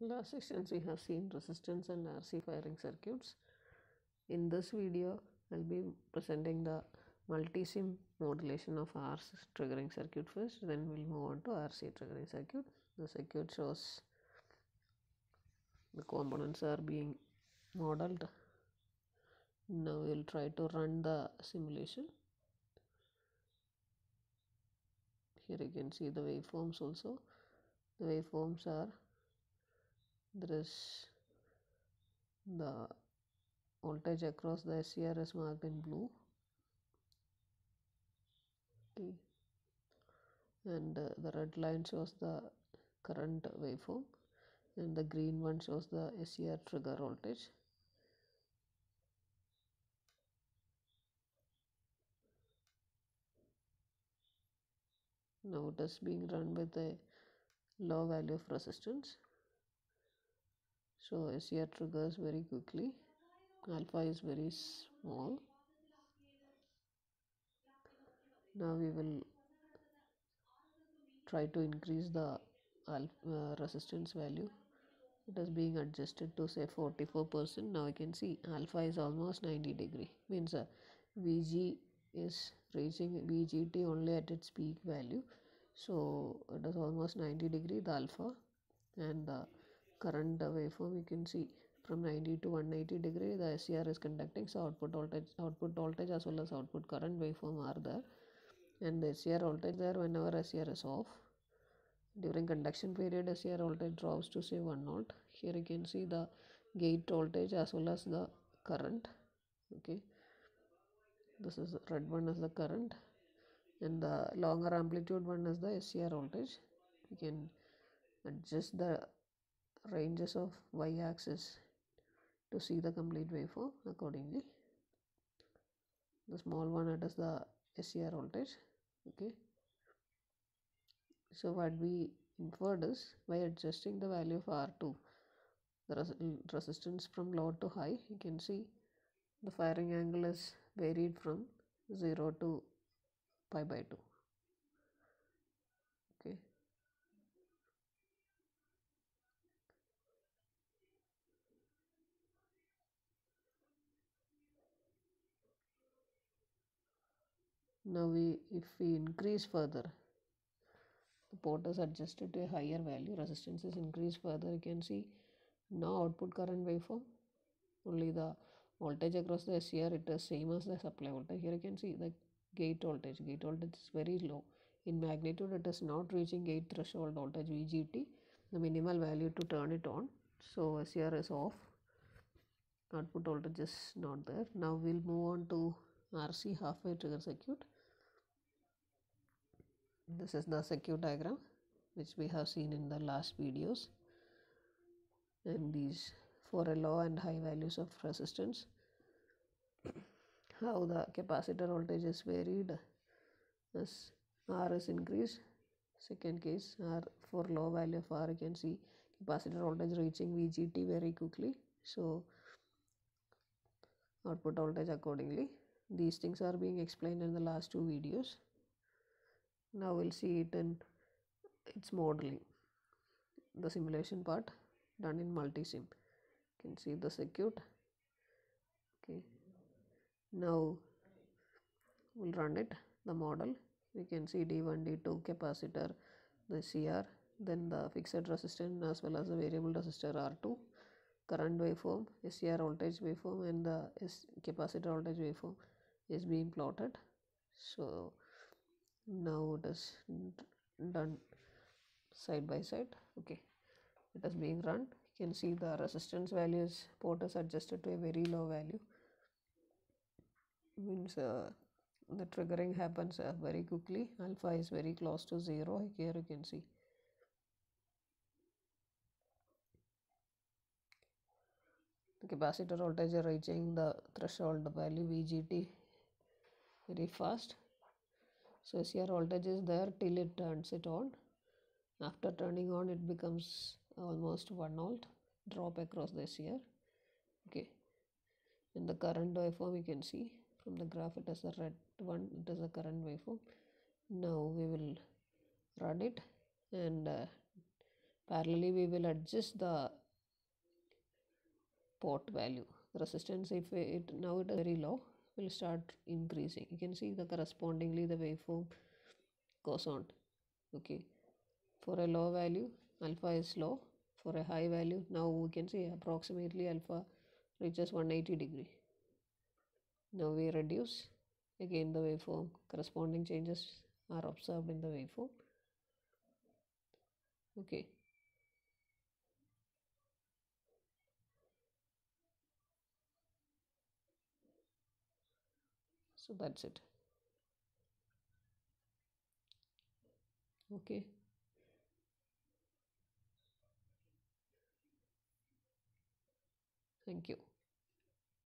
last sections we have seen resistance and RC firing circuits. In this video, I'll be presenting the multi-sim modulation of RC triggering circuit first, then we'll move on to RC triggering circuit. The circuit shows the components are being modeled. Now we'll try to run the simulation. Here you can see the waveforms also. The waveforms are there is the voltage across the SCR is marked in blue. Okay. And uh, the red line shows the current waveform. And the green one shows the SCR trigger voltage. Now it is being run with a low value of resistance so SCR triggers very quickly. Alpha is very small. Now we will try to increase the alpha, uh, resistance value. It is being adjusted to say 44 percent. Now you can see alpha is almost 90 degree. Means uh, vg is reaching vgt only at its peak value. So it is almost 90 degree the alpha. And the current waveform you can see from 90 to 180 degree. The SCR is conducting so output voltage output voltage as well as output current waveform are there. And the SCR voltage there whenever SCR is off during conduction period SCR voltage drops to say 1 volt. Here you can see the gate voltage as well as the current. Okay. This is red one is the current. And the longer amplitude one is the SCR voltage. You can adjust the ranges of y-axis to see the complete waveform accordingly. The small one it is the SCR voltage okay. So what we inferred is by adjusting the value of R2 the res resistance from low to high you can see the firing angle is varied from 0 to pi by 2 okay now we if we increase further the pot is adjusted to a higher value. Resistance is increased further. You can see now output current waveform. Only the voltage across the SCR it is same as the supply voltage. Here you can see the gate voltage. Gate voltage is very low. In magnitude it is not reaching gate threshold voltage VGT the minimal value to turn it on. So SCR is off. Output voltage is not there. Now we'll move on to RC half-wave trigger circuit this is the circuit diagram which we have seen in the last videos. And these for a low and high values of resistance. How the capacitor voltage is varied. As R is increased. Second case R for low value of R you can see capacitor voltage reaching VGT very quickly. So output voltage accordingly. These things are being explained in the last two videos now we'll see it in its modeling. The simulation part done in multi-sim. You can see the circuit. Okay. Now we'll run it the model. You can see d1 d2 capacitor the cr then the fixed resistance as well as the variable resistor r2 current waveform scr voltage waveform and the S capacitor voltage waveform is being plotted. So now it is done side by side. Okay. It is being run. You can see the resistance values pot is adjusted to a very low value. Means uh, the triggering happens uh, very quickly. Alpha is very close to zero. Here you can see. The capacitor voltage reaching the threshold value vgt very fast so SCR voltage is there till it turns it on. After turning on it becomes almost 1 volt drop across the SCR okay. In the current waveform you can see from the graph it is the red one it is the current waveform. Now we will run it and uh, parallelly we will adjust the pot value. Resistance if it now it is very low will start increasing. You can see the correspondingly the waveform goes on. Okay. For a low value alpha is low. For a high value now we can see approximately alpha reaches 180 degree. Now we reduce. Again the waveform corresponding changes are observed in the waveform. Okay so that's it. Okay. Thank you